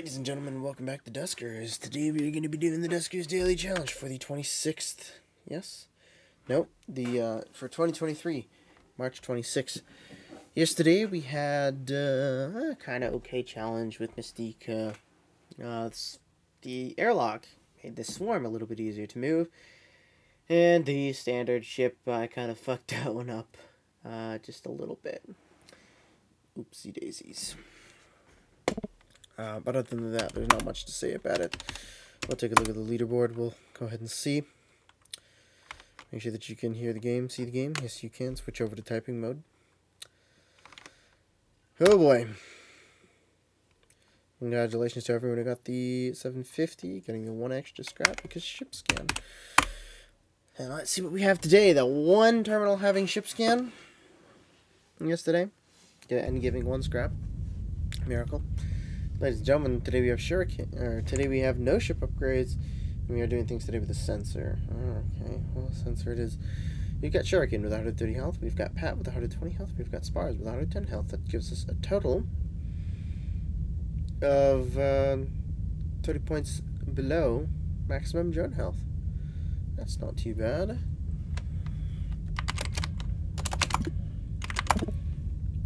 Ladies and gentlemen, welcome back to Duskers. Today we're going to be doing the Duskers Daily Challenge for the 26th. Yes? Nope. The uh, for 2023, March 26th. Yesterday we had uh, kind of okay challenge with Mystique. Uh, uh, the airlock made the swarm a little bit easier to move, and the standard ship I kind of fucked that one up uh, just a little bit. Oopsie daisies. Uh, but other than that, there's not much to say about it. We'll take a look at the leaderboard. We'll go ahead and see. Make sure that you can hear the game, see the game. Yes, you can. Switch over to typing mode. Oh boy. Congratulations to everyone who got the 750, getting the one extra scrap because ship scan. And let's see what we have today. The one terminal having ship scan yesterday. And giving one scrap. Miracle. Ladies and gentlemen, today we have Shuriken, or today we have no ship upgrades, and we are doing things today with a sensor. Okay, well, sensor it is. We've got Shuriken with 130 health, we've got Pat with 120 health, we've got Spars with 110 health. That gives us a total of uh, 30 points below maximum drone health. That's not too bad.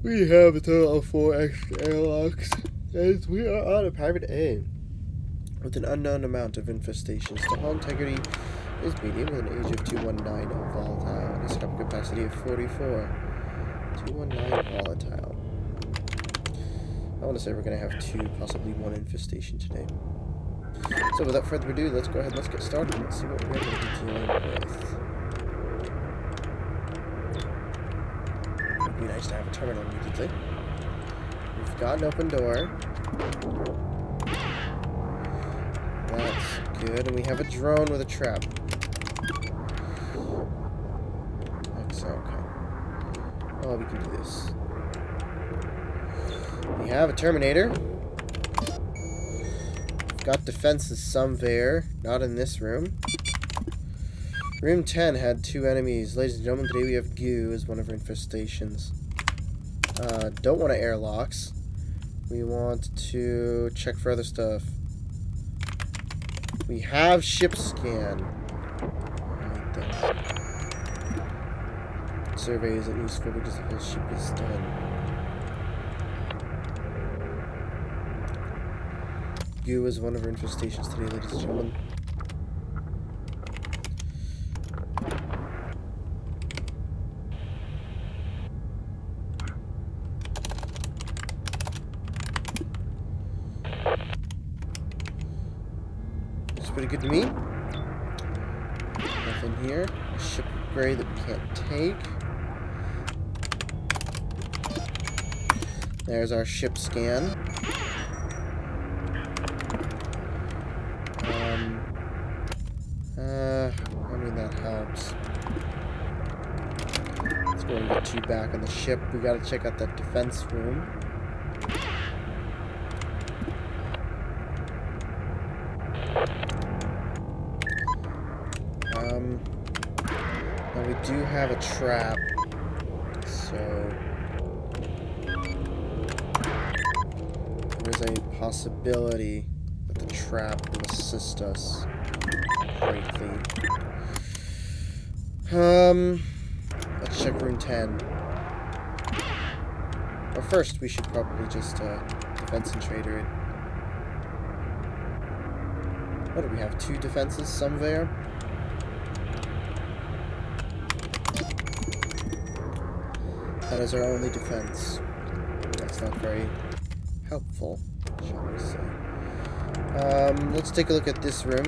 We have a total of four extra airlocks. As we are on a private A with an unknown amount of infestations. The hull integrity is medium with an age of 219 volatile and a scrap capacity of 44. 219 volatile. I want to say we're going to have two, possibly one infestation today. So without further ado, let's go ahead and let's get started. Let's see what we're going to be dealing with. It would be nice to have a terminal immediately. Got an open door. That's good. And we have a drone with a trap. That's okay. Oh, we can do this. We have a Terminator. Got defenses somewhere. Not in this room. Room 10 had two enemies. Ladies and gentlemen, today we have goo as one of our infestations. Uh, don't want to airlocks. We want to check for other stuff. We have ship scan. Survey isn't useful because the whole ship is done. Goo is one of our infestations today, ladies and gentlemen. Pretty good to me. Nothing here. A ship upgrade that we can't take. There's our ship scan. Um, uh, I mean, that helps. Let's go and get you back on the ship. We gotta check out that defense room. Um, now we do have a trap, so there's a possibility that the trap will assist us greatly. Um, let's check room 10. Well, first we should probably just uh, defense and trader it. What do we have? Two defenses somewhere? That is our only defense. That's not very helpful, shall we say. Um, let's take a look at this room.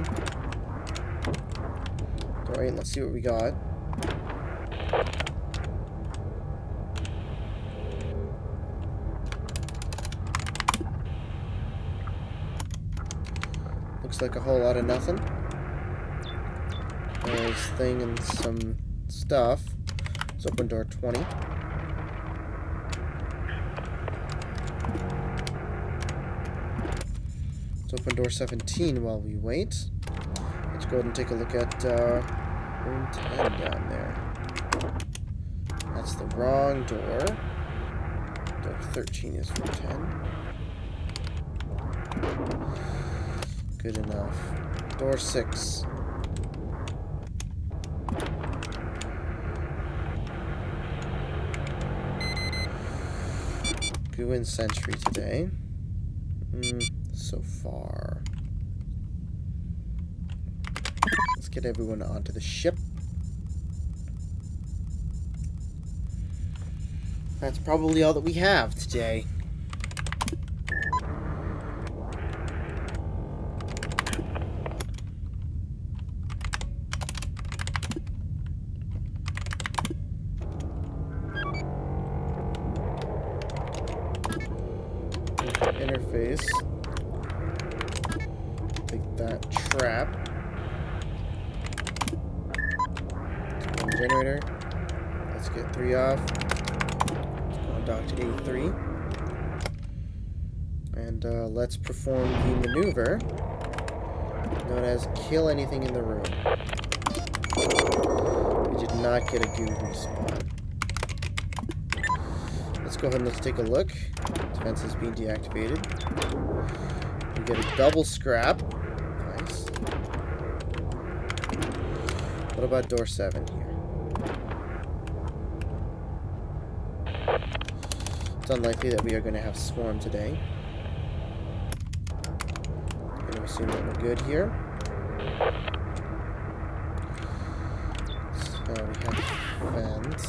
Alright, let's see what we got. Looks like a whole lot of nothing. There's thing and some stuff. It's open door 20. Open door 17 while we wait. Let's go ahead and take a look at uh, room 10 down there. That's the wrong door. Door 13 is room 10. Good enough. Door six. Guin Sentry today. Mm, so far. Let's get everyone onto the ship. That's probably all that we have today. Interface. Take that trap. One generator. Let's get three off go on dock to A3. And uh, let's perform the maneuver known as kill anything in the room. We did not get a goo respawn. Let's go ahead and let's take a look. Defense is being deactivated. We get a double scrap. Nice. What about door 7 here? It's unlikely that we are going to have Swarm today. I'm going to assume that we're good here. So we have vent.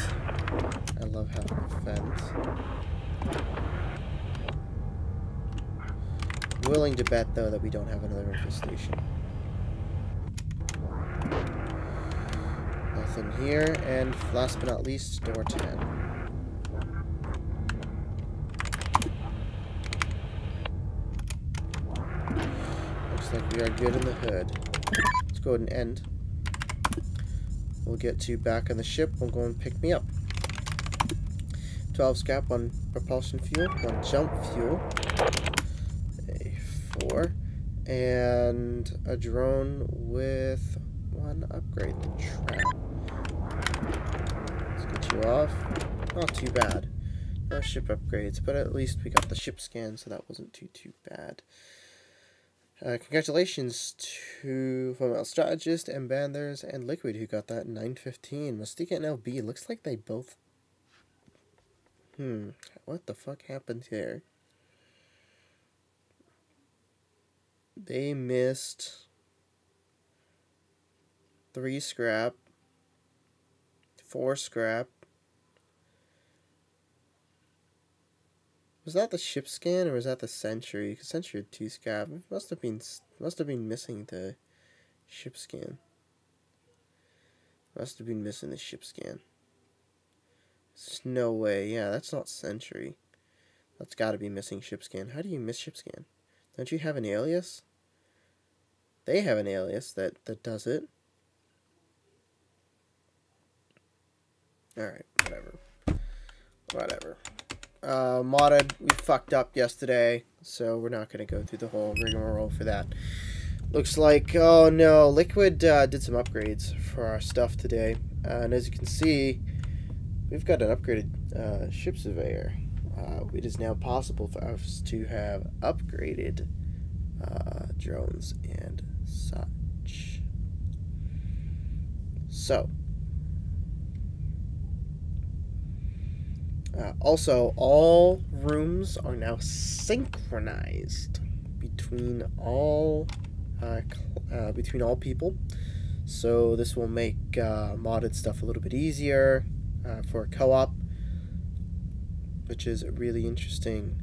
I love having a vent. willing to bet, though, that we don't have another infestation. Nothing here, and last but not least, door 10. Looks like we are good in the hood. Let's go ahead and end. We'll get to back on the ship. We'll go and pick me up. 12 scap on propulsion fuel, one jump fuel, a 4, and a drone with one upgrade, the trap. Let's get you off. Not too bad. No ship upgrades, but at least we got the ship scan, so that wasn't too, too bad. Uh, congratulations to Female Strategist and Banders and Liquid who got that 915. Mystique and LB. Looks like they both... Hmm. What the fuck happened here? They missed... Three scrap. Four scrap. Was that the ship scan or was that the Sentry? Because Sentry had two scav. Must have been must have been missing the ship scan. Must have been missing the ship scan. There's no way. Yeah, that's not Sentry. That's got to be missing ship scan. How do you miss ship scan? Don't you have an alias? They have an alias that, that does it. Alright, whatever. Whatever. Uh, modded, we fucked up yesterday, so we're not going to go through the whole rigmarole for that. Looks like, oh no, Liquid uh, did some upgrades for our stuff today. Uh, and as you can see, we've got an upgraded uh, ship surveyor. Uh, it is now possible for us to have upgraded uh, drones and such. So, Uh, also, all rooms are now synchronized between all uh, uh, between all people. So this will make uh, modded stuff a little bit easier uh, for co-op, which is really interesting.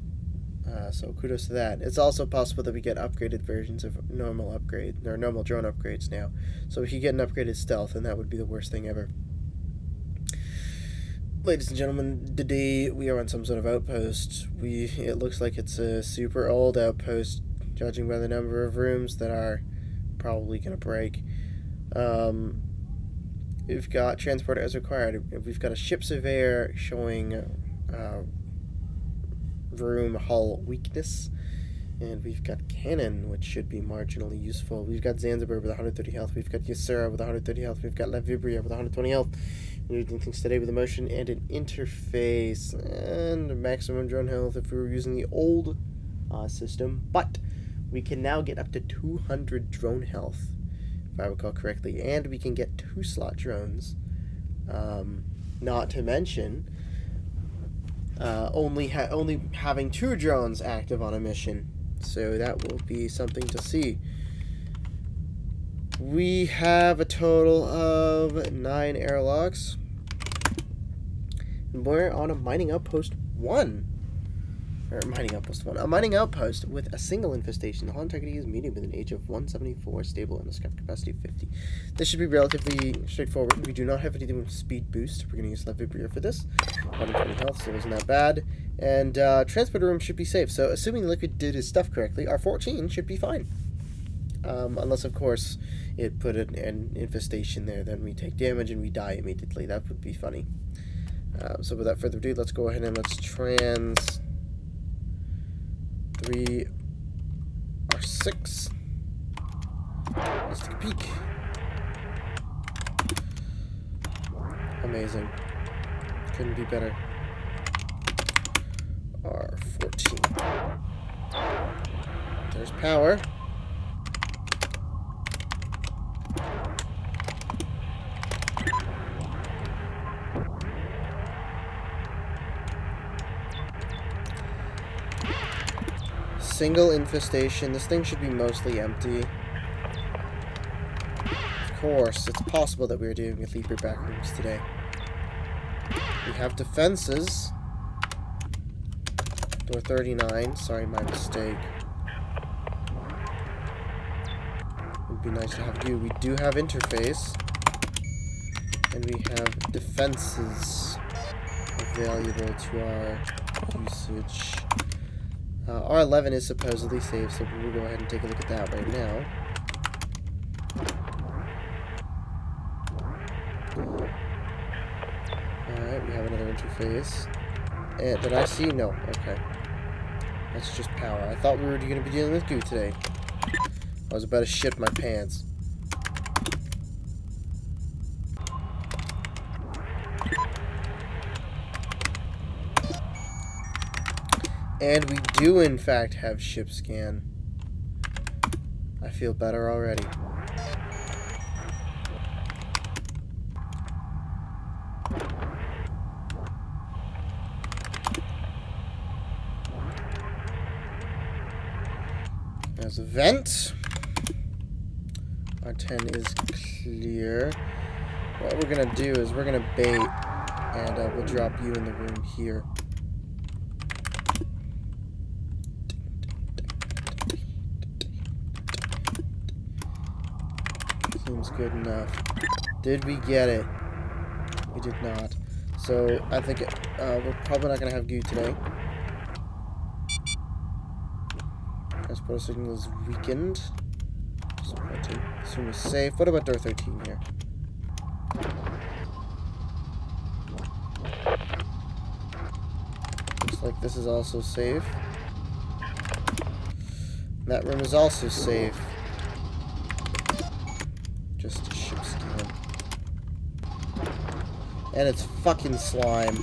Uh, so kudos to that. It's also possible that we get upgraded versions of normal upgrade or normal drone upgrades now. So if you get an upgraded stealth, and that would be the worst thing ever. Ladies and gentlemen, today we are on some sort of outpost. We It looks like it's a super old outpost, judging by the number of rooms that are probably going to break. Um, we've got transport as required. We've got a ship surveyor showing uh, room hull weakness. And we've got Cannon, which should be marginally useful. We've got Zanzibar with 130 health. We've got Ysera with 130 health. We've got La Vibria with 120 health. Doing things today with a motion and an interface and maximum drone health if we were using the old uh, system. But we can now get up to 200 drone health, if I recall correctly, and we can get two slot drones. Um, not to mention, uh, only ha- only having two drones active on a mission, so that will be something to see. We have a total of nine airlocks. And we're on a mining outpost one. Or mining outpost one. A mining outpost with a single infestation. The hull integrity is medium with an age of 174, stable, and a scrap capacity of 50. This should be relatively straightforward. We do not have anything with speed boost. We're going to use left for this. 120 health, so it wasn't that bad. And uh, transporter room should be safe. So assuming Liquid did his stuff correctly, our 14 should be fine. Um, unless, of course, it put an, an, infestation there, then we take damage and we die immediately. That would be funny. Uh, so without further ado, let's go ahead and let's trans three or six. Let's take a peek. Amazing. Couldn't be better. R14. There's power. Single infestation. This thing should be mostly empty. Of course, it's possible that we are dealing with Leaper backrooms today. We have defenses. Door 39. Sorry, my mistake. Would be nice to have you. We do have interface. And we have defenses valuable to our usage. Uh, R11 is supposedly safe, so we'll go ahead and take a look at that right now. Alright, we have another interface. And did I see? No. Okay. That's just power. I thought we were going to be dealing with goo today. I was about to shit my pants. And we do, in fact, have ship scan. I feel better already. There's a vent. Our 10 is clear. What we're going to do is we're going to bait, and uh, we'll drop you in the room here. Seems good enough. Did we get it? We did not. So, I think uh, we're probably not going to have goo today. Transport signal is weakened. So, assume is safe. What about door 13 here? Looks like this is also safe. That room is also safe. Just a ship. And it's fucking slime.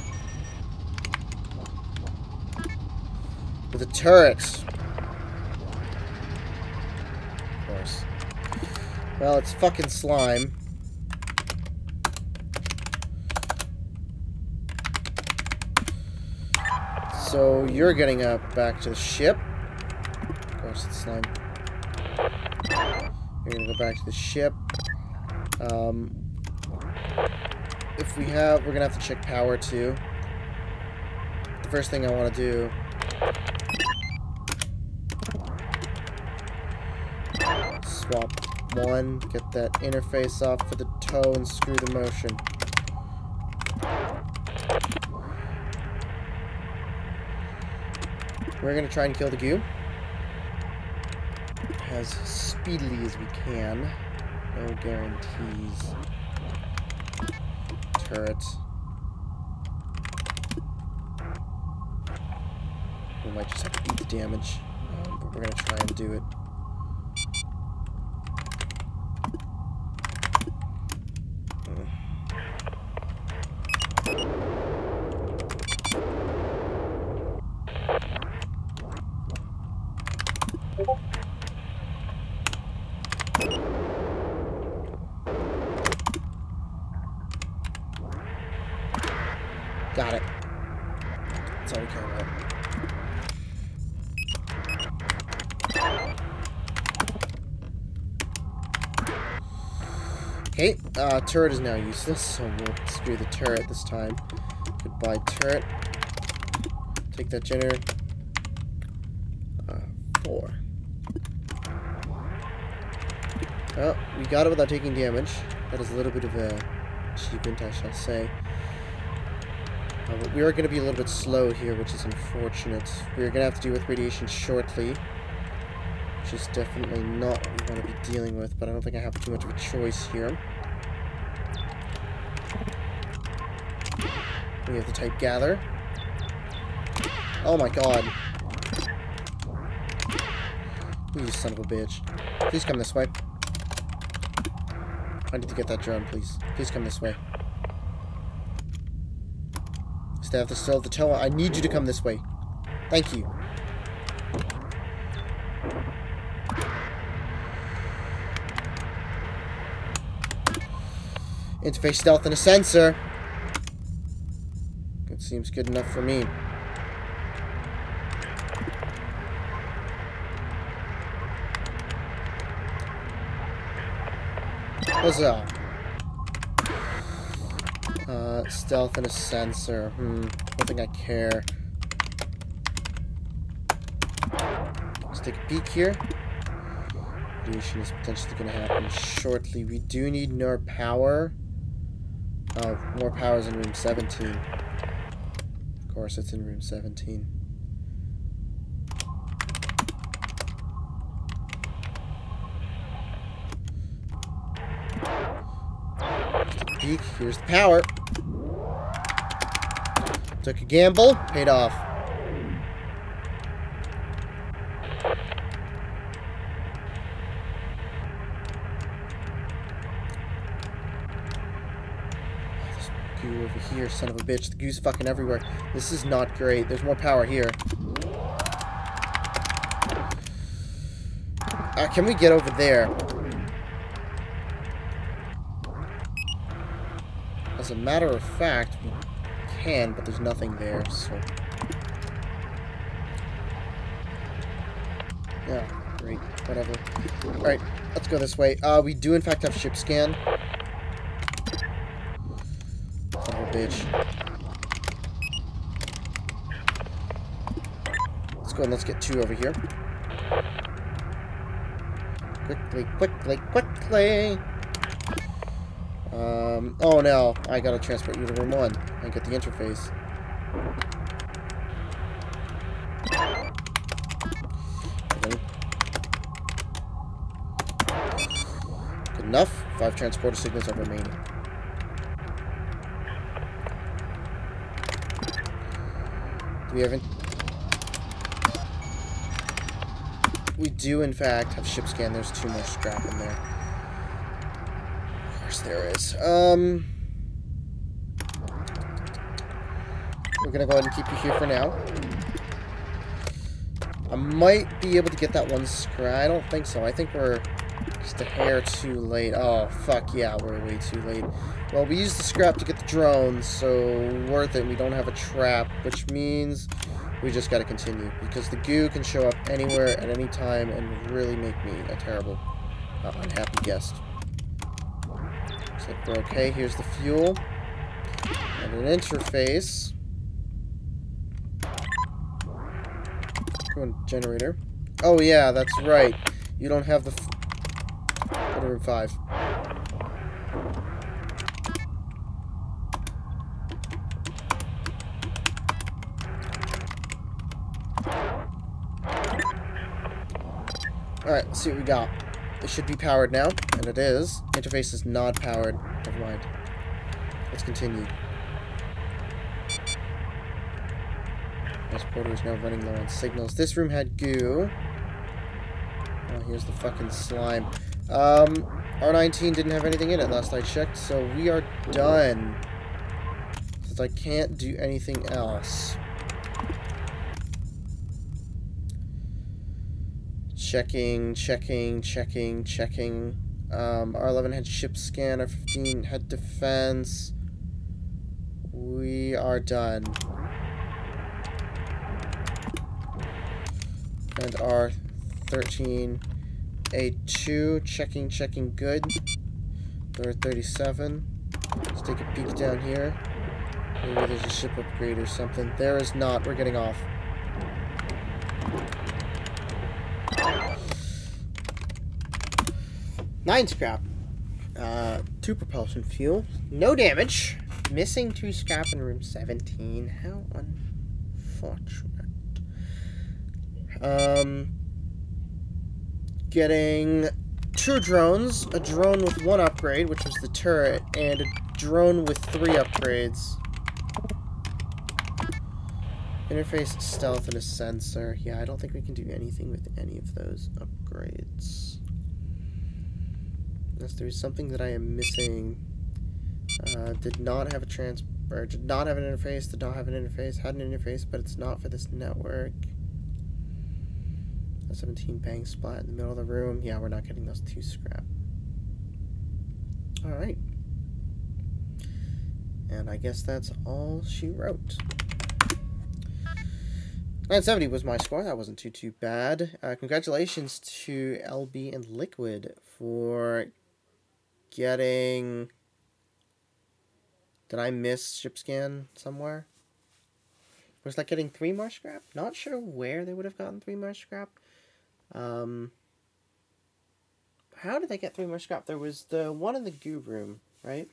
With a turret. Of course. Well, it's fucking slime. So you're getting up back to the ship. Of course, it's slime. You're gonna go back to the ship. Um, if we have, we're gonna have to check power too. The first thing I want to do. Swap one, get that interface off for the toe and screw the motion. We're gonna try and kill the goo as speedily as we can. No guarantees. Turret. We might just have to eat the damage, um, but we're gonna try and do it. Got it. That's all we care about. Okay, uh, turret is now useless, so we'll screw the turret this time. Goodbye, turret. Take that generator. Uh, four. Oh, we got it without taking damage. That is a little bit of a achievement, I shall say. Uh, but we are going to be a little bit slow here, which is unfortunate. We're going to have to deal with radiation shortly. Which is definitely not what we want to be dealing with, but I don't think I have too much of a choice here. We have to type gather. Oh my god. You son of a bitch. Please come this way. I need to get that drone, please. Please come this way. Stay the still the tower. I need you to come this way. Thank you. Interface stealth and a sensor. Seems good enough for me. Huzzah. Uh, stealth and a sensor. Hmm, don't think I care. Let's take a peek here. Radiation is potentially going to happen shortly. We do need more power. Oh, more power is in room 17. Of course, it's in room 17. peek. Here's the power. Took a gamble, paid off. This goo over here, son of a bitch. The goo's fucking everywhere. This is not great. There's more power here. Uh, can we get over there? As a matter of fact, we can, but there's nothing there, so... Yeah, great, whatever. Alright, let's go this way. Uh, we do in fact have ship scan. Son of a bitch. Let's go and let's get two over here. Quickly, quickly, quickly! Um, oh no, I gotta transport you to room one and get the interface. Good enough. Five transporter signals are remaining. We have any... We do, in fact, have ship scan. There's two more scrap in there Of course there is. Um, we're gonna go ahead and keep you here for now. I might be able to get that one scrap. I don't think so. I think we're just a hair too late. Oh, fuck yeah, we're way too late. Well, we used the scrap to get the drones, so worth it. We don't have a trap, which means we just gotta continue. Because the goo can show up anywhere at any time and really make me a terrible, uh, unhappy guest. Like we're okay. Here's the fuel. And an interface. generator. Oh yeah, that's right. You don't have the... 5. Alright, let's see what we got. It should be powered now, and it is. Interface is not powered. Never mind. Let's continue. Transporter is now running low on signals. This room had goo. Oh, here's the fucking slime. Um, R19 didn't have anything in it last I checked, so we are done. Since I can't do anything else. Checking, checking, checking, checking. Um, R11 had ship scan, R15 had defense. We are done. And R13 a 2. Checking, checking, good. Door 37. Let's take a peek down here. Maybe there's a ship upgrade or something. There is not. We're getting off. Nine scrap. Uh, two propulsion fuel. No damage. Missing two scrap in room 17. How unfortunate. Um, getting two drones. A drone with one upgrade, which was the turret, and a drone with three upgrades. Interface, stealth, and a sensor. Yeah, I don't think we can do anything with any of those upgrades. Unless there's something that I am missing. Uh, did not have a trans... Or did not have an interface, did not have an interface, had an interface, but it's not for this network. A 17 bang splat in the middle of the room. Yeah, we're not getting those two scrap. Alright. And I guess that's all she wrote. 970 was my score. That wasn't too, too bad. Uh, congratulations to LB and Liquid for getting... Did I miss ship scan somewhere? Was that getting three more scrap? Not sure where they would have gotten three more scrap. Um, how did they get three more scrap? There was the one in the goo room, right?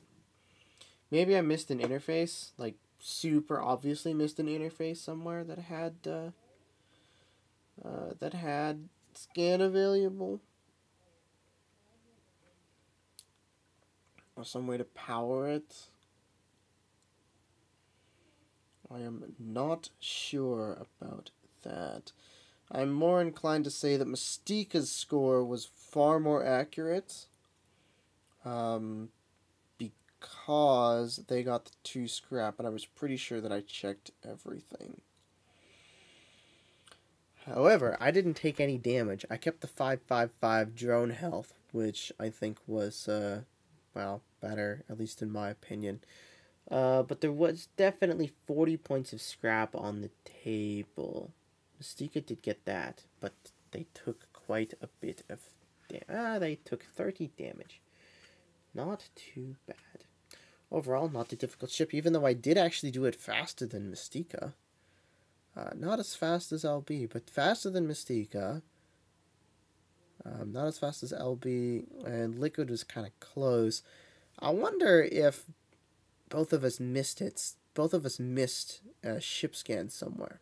Maybe I missed an interface, like super obviously missed an interface somewhere that had uh, uh, that had scan available. Or some way to power it. I am not sure about that. I'm more inclined to say that Mystica's score was far more accurate. Um, because they got the two scrap, and I was pretty sure that I checked everything. However, I didn't take any damage. I kept the 555 drone health, which I think was, uh, well, better, at least in my opinion. Uh, but there was definitely 40 points of scrap on the table. Mystica did get that, but they took quite a bit of damage. Ah, they took 30 damage. Not too bad. Overall, not a difficult ship, even though I did actually do it faster than Mystica. Uh, not as fast as LB, but faster than Mystica. Um, not as fast as LB, and Liquid was kind of close. I wonder if both of us missed it. Both of us missed a ship scan somewhere.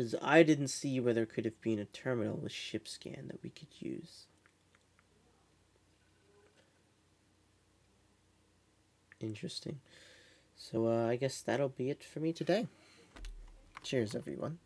Because I didn't see where there could have been a terminal with ship scan that we could use. Interesting. So uh, I guess that'll be it for me today. Cheers, everyone.